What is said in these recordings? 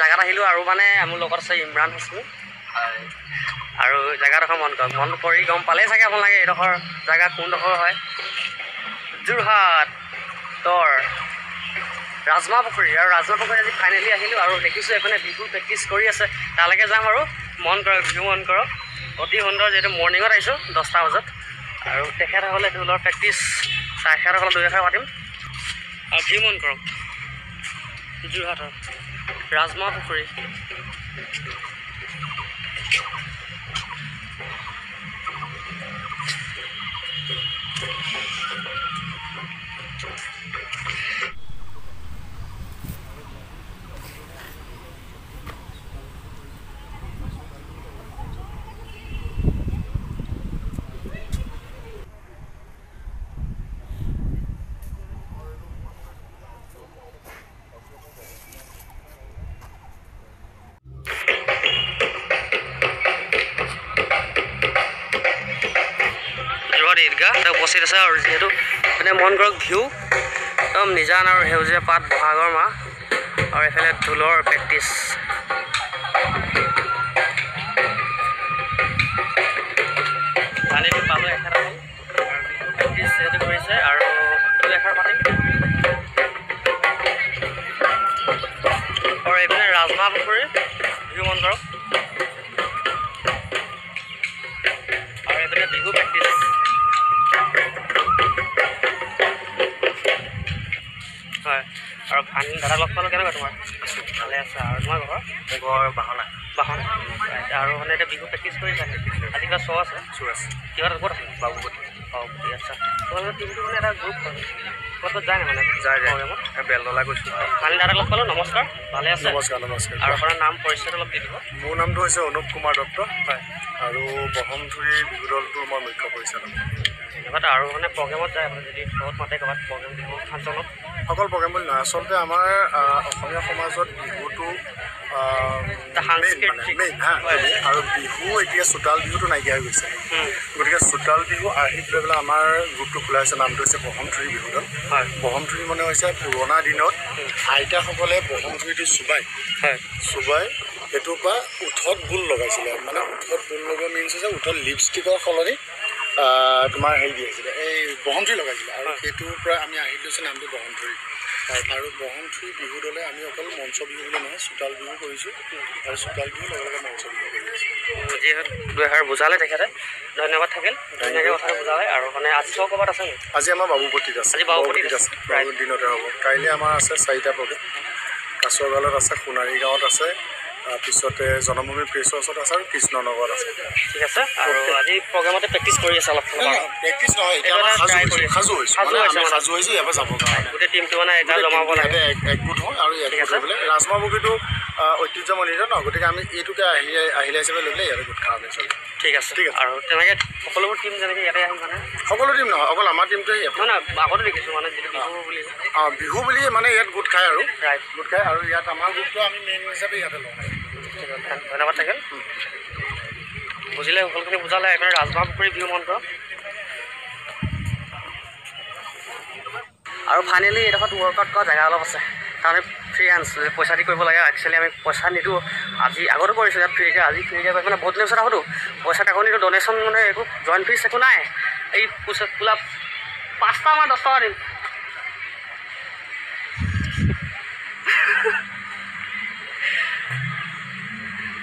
জেগাত আহিলোঁ আৰু মানে মোৰ লগত আছে ইমৰান হাছমি আৰু জেগাডোখৰ মন কৰক মন কৰি গম পালেই চাগে আপোনালোকে এইডোখৰ জেগা কোনডোখৰ হয়। যোৰহাট তৰ ৰাজমাহ পুখুৰী। আৰু ৰাজমাহ পুখুৰী আজি ফাইনেলি আহিলোঁ আৰু দেখিছোঁ এইপিনে বিহু প্ৰেক্টিচ কৰি আছে। তালৈকে যাম আৰু। মন কৰক বিহু মন কৰক। অতি সুন্দৰ যিহেতু মৰ্ণিঙত আহিছোঁ দহটা বজাত। আৰু তেখেতসকলে ঢোলৰ প্ৰেক্টিচ তেখেতসকলে দুই এষাৰ পাতিম। আৰু ভিউ মন কৰক। যোৰহাটৰ। ৰাজমাহ পুখুৰী ঈদগাহ তাত উপস্থিত আছে আৰু যিহেতু মানে মন কৰক ভিউ। একদম নিজান আৰু সেউজীয়া পাত বহাগৰ মাহ আৰু এইফালে ঢোলৰ প্ৰেক্টিচ পানীটো পালোঁ হ'ল। আৰু প্ৰেক্টিচ যিহেতু কৰিছে আৰু এষাৰ পাতিম আৰু পানী দাদা লগ পালোঁ কেনেকুৱা তোমাৰ? ভালে আছে আৰু। তোমাৰ ঘৰ মোৰ ঘৰ বাহনা। বাহন? আৰু মানে এতিয়া বিহু প্ৰেক্টিচ কৰিছা আজি কিবা শ্ব' আছে? চুৰ আছে। কিবা এটা ক'ত আছে? বাবুপতি। অঁ ঠিক আছে তোমালোকৰ টিমটো মানে এটা গ্ৰুপ হয়। ক'ত ক'ত যায় মানে? যায় যায়। বেলতলা গৈছোঁ। পানী দাদা লগ পালোঁ। নমস্কাৰ। ভালে আছে? নমস্কাৰ নমস্কাৰ। আৰু আপোনাৰ নাম পৰিচয়টো অলপ দি দিব। মোৰ নামটো হৈছে অনুপ কুমাৰ দত্ত। হয়। আৰু বহমথুৰি বিহু দলটোৰ মই মুখ্য পৰিচালক। ধন্যবাদ। আৰু মানে প্ৰগ্ৰেমত যায় আপুনি যদি শ্ব'ত মাতে ক'ৰবাত প্ৰগ্ৰেম দিব ফাংচনত। অকল প্ৰগ্ৰেম বুলি নহয় আচলতে আমাৰ অসমীয়া সমাজত বিহুটো মেইন হা। আৰু বিহু এতিয়া চোতাল বিহুটো নাইকিয়া হৈ গৈছে। গতিকে চোতাল বিহু আৰ্হিত লৈ পেলাই আমাৰ গ্ৰুপটো খোলা হৈছে নামটো হৈছে বহমথুৰি বিহু দল। বহমথুৰি মানে হৈছে পুৰণা দিনত আইতাসকলে বহমথুৰিটো চুবাই। চুবাই সেইটোৰ পৰা উঠত বুল লগাইছিলে। মানে উঠত বুল লগোৱা মিনছ হৈছে উঠত লিপষ্টিকৰ সলনি তোমাৰ হেৰি দি আছিলে এই বহমথুৰি লগাইছিলে আৰু। সেইটোৰ পৰা আমি আহি লৈছোঁ নামটো বহমথুৰি আৰু বহমথুৰি বিহু দলে আমি অকল মঞ্চ বিহু বুলি নহয় চোতাল বিহু কৰিছোঁ আৰু চোতাল বিহু লগে লগে মঞ্চ বিহু কৰি আছোঁ যিহেতু দুএষাৰ বুজালে তেখেতে ধন্যবাদ থাকিল ধুনীয়াকৈ কথাটো বুজালে আৰু মানে আজি শ্ব' ক'ৰবাত আছে আজি আমাৰ বাবুপতিত আছে আজি বাবুপতিত আছে। দিনতে হ'ব কাইলৈ আমাৰ আছে চাৰিটা প্ৰগ্ৰেম কাছৰগালত আছে সোণাৰী গাঁৱত আছে তাৰপিছতে জনমভূমি প্ৰেছৰ ওচৰত আছে আৰু কৃষ্ণনগৰত আছে। ঠিক আছে আৰু আজি প্ৰগ্ৰেমতে প্ৰেক্টিচ কৰি আছে অলপ। প্ৰেক্টিচ নহয় সাজু হৈছোঁ সাজু হৈছোঁ ইয়াৰ পৰা যাবৰ কাৰণে। গোটেই টিমটো মানে এটা জমাব লাগে একগোট হয় আৰু ঠিক আছে। ৰাজমাহ বগীটো ঐতিহ্যমণ্ডিত ন গতিকে আমি এইটোকে আহিলে আহিলে হিচাপে লৈ পেলাই ইয়াতে গোট খাওঁ আমি ঠিক আছে। ঠিক আছে। আৰু তেনেকৈ সকলোবোৰ টিম যেনেকৈ ইয়াতে আহি মানে সকলো টিম নহয় অকল আমাৰ টিমটোৱে ইয়াত নহয় আগতে দেখিছোঁ মানে যিটো বিহু বুলি। অঁ, বিহু বুলি মানে ইয়াত গোট খায় আৰু। ৰাইট গোট খায় আৰু ইয়াত আমাৰ গ্ৰুপটো আমি মেইন হিচাপে ইয়াতে লওঁ। ঠিক আছে ধন্যবাদ থাকিল। বুজিলে সকলোখিনি বুজালে এইপিনে ৰাজমাহ পুখুৰী বিহু মন্ত্ৰ আৰু ফাইনেলি এইডোখৰত ৱৰ্কআউট কৰা জেগা অলপ আছে। তাৰমানে ফ্ৰী হেণ্ডছ পইচা দি কৰিব লাগে একচুৱেলি আমি পইচা নিদিওঁ। আজি আগতো কৰিছোঁ ইয়াত ফ্ৰীকৈ আজি ফ্ৰীকৈ কৰি মানে বহুত দিনৰ পিছত আহোঁতো পইচা একো নিদিওঁ ডনেশ্যন মানে একো জইন ফিজ একো নাই। এই পুচ পোলা পাঁচটা আমাৰ দহ টকা দিম।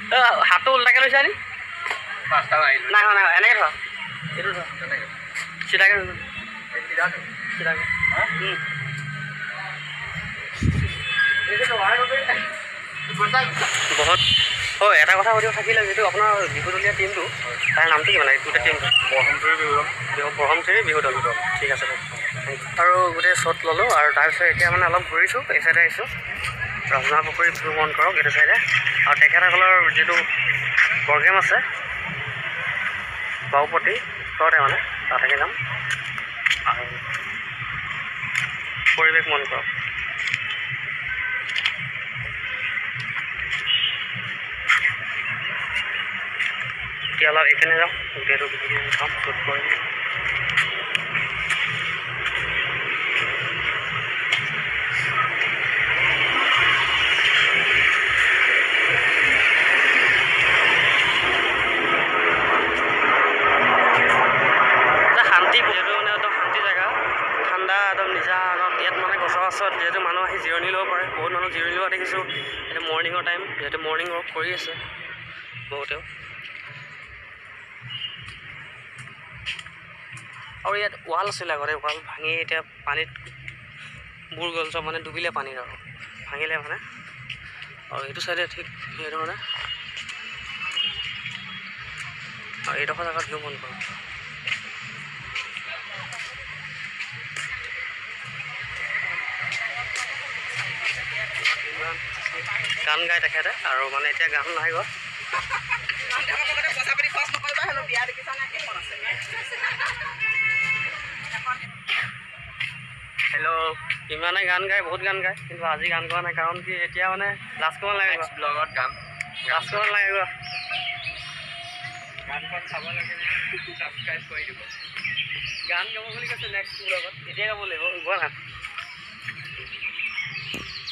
অ, হাতটো ওল্টাকৈ লৈছা নি? নাই নাই। এনেকৈ ধৰা। এইটো ধৰা। চিধাকৈ। চিধাকৈ। উম। বহুত হয় এটা কথা সুধিব থাকিলে যিটো আপোনাৰ বিহুদলীয়া টিমটো তাৰ নামটো কি মানে গোটেই টিমটো বহমথুৰি বিহু দল ঠিক আছে। আৰু গোটেই শ্বট ল'লোঁ আৰু তাৰপিছত এতিয়া মানে অলপ ঘূৰিছোঁ এই চাইডে আহিছোঁ। ৰজনা পুখুৰী ভিউ মন কৰক এইটো চাইডে আৰু তেখেতসকলৰ যিটো প্ৰগ্ৰেম আছে বাওপতি ওচৰতে মানে তালৈকে যাম। আৰু পৰিৱেশ মন কৰক। বাকি অলপ এইফালে যাওঁ যিহেতু শান্তি যিহেতু মানে একদম শান্তি জেগা। ঠাণ্ডা একদম নিজা অলপ মানে গছৰ পাছত যিহেতু মানুহ আহি জিৰণি ল'ব পাৰে বহুত মানুহ জিৰণি লোৱা দেখিছোঁ। এতিয়া মৰ্ণিঙৰ টাইম যিহেতু মৰ্ণিং ৱৰ্ক কৰি আছে বহুতেও। আৰু ইয়াত ৱাল আছিলে আগতে ৱাল ভাঙি এতিয়া পানীত বুৰ গ'ল চব মানে ডুবিলে পানীত আৰু। ভাঙিলে মানে। আৰু এইটো চাইডে ঠিক সেইধৰণে আৰু এইডোখৰ জেগাত ভিউ মন কৰোঁ। গান গাই তেখেতে আৰু মানে এতিয়া গান নাই গোৱা। পইচা পাতি খৰচ নকৰিবা হেনো বিয়া দেখিছা নে কি মন আছে? হেল্ল' ইমানে গান গায় বহুত গান গায় কিন্তু আজি গান গোৱা নাই কাৰণ কি এতিয়া মানে লাজ কৰিব নালাগে গোৱা ব্লগত গান লাজ কৰিব নালাগে গানখন চাব লাগে ছাবস্ক্ৰাইব কৰি দিব। গান গাব বুলি কৈছে নেক্সট লগত এতিয়া গাব লাগিব গোৱা না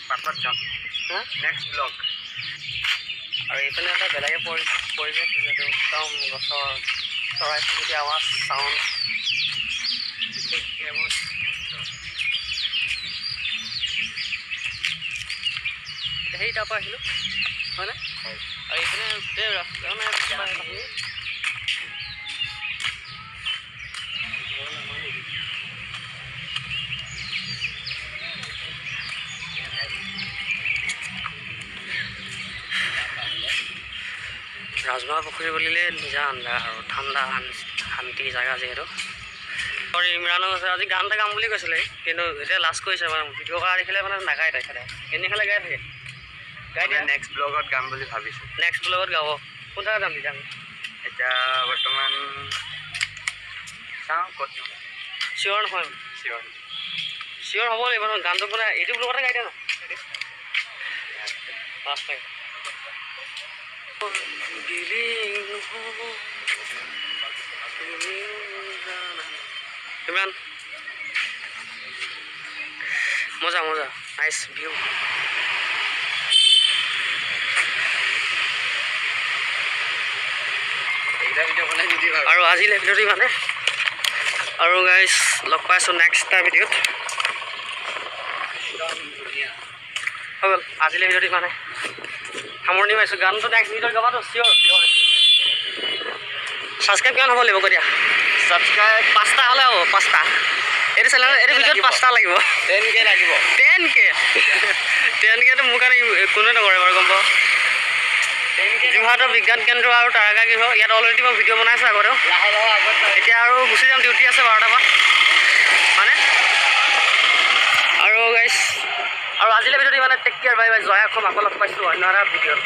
পাছত যাম। নেক্সট ব্লগ আৰু এইপিনে এটা বেলেগে পৰি পৰিৱেশ যিহেতু একদম গছৰ চৰাই চিৰিকটি আৱাজ চাউণ্ড সেই তাৰ পৰা আহিলোঁ হয়নে? আৰু এইপিনে গোটেই ৰাস্তা মানে ৰাজমাহ পুখুৰী বুলিলে নিজা আন্দা আৰু ঠাণ্ডা শান- শান্তি জেগা যিহেতু। আৰু ইমৰানো আছে আজি গান এটা গাম বুলি কৈছিলে। কিন্তু এতিয়া লাষ্ট কৰিছে মানে ভিডিঅ' কৰা দেখিলে মানে নাগায় এনে খালে গাই থাকে। গাই নেক্সট ব্লগত গাম বুলি ভাবিছোঁ। নেক্সট ব্লগত গাব। কোন জেগাত যাম আমি এতিয়া বৰ্তমান চাওঁ ক'ত চিয়'ৰ নহয়। চিয়ৰ চিয়'ৰ হ'ব লাগিব নহয় গানটো মানে এইটো ব্লগতে গাই দিয়া না? লাষ্ট টাইম ইমৰান মজা মজা। নাইচ ভিউ এইকেইটা ভিডিঅ' বনাই নিদিওঁ আৰু আৰু আজিলৈ ভিডিঅ'টো ইমানে আৰু গাইজ লগ পাইছোঁ নেক্সট এটা ভিডিঅ'ত। হৈ গ'ল আজিলৈ ভিডিঅ'টো ইমানে সামৰণি মাৰিছোঁ গানটো নেক্সট ভিডিঅ'ত গাবাতো চিয়'ৰ চিয়'ৰ ছাবস্ক্ৰাইব কিমান হ'ব লাগিব দিয়া ছাবস্ক্ৰাইব পাঁচটা হ'লে হ'ব পাঁচটা। এইটো চেনেল এইটো ভিডিঅ'ত। পাঁচটা লাগিব। টেন কে লাগিব। টেন কে টেন কেটো মোৰ কাৰণে কোনোৱে নকৰে বাৰু গম পাওঁ। যোৰহাটৰ বিজ্ঞান কেন্দ্ৰ আৰু তাৰকা গৃহ ইয়াত অলৰেডি মই ভিডিঅ' বনাইছোঁ আগতেও। এতিয়া আৰু গুচি যাম ডিউটি আছে বাৰটাৰ পৰা। মানে আৰু গাইছ আৰু আজিলৈ ভিডিঅ'টো ইমানে টেক কেয়াৰ বাই বাই জয়া অসম আকৌ লগ পাইছোঁ অন্য এটা ভিডিঅ'ত